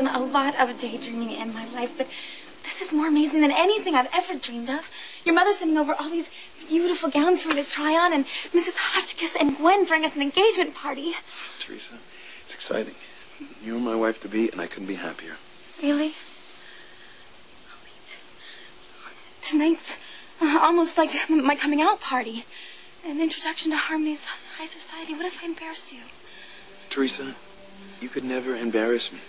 done a lot of daydreaming in my life, but this is more amazing than anything I've ever dreamed of. Your mother sending over all these beautiful gowns for me to try on, and Mrs. Hotchkiss and Gwen bring us an engagement party. Theresa, it's exciting. You're my wife to be, and I couldn't be happier. Really? Oh, wait. Tonight's uh, almost like my coming out party. An introduction to Harmony's high society. What if I embarrass you? Theresa, you could never embarrass me.